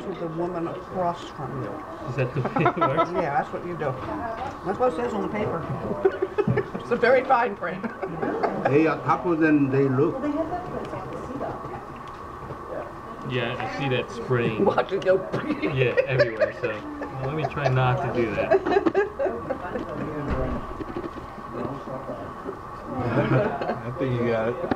to the woman across from you. Is that the way it works? Yeah, that's what you do. That's what it says on the paper. It's a very fine print. They are tougher than they look. Yeah, I see that spraying. Watch it go. Yeah, everywhere. So well, let me try not to do that. I think you got it.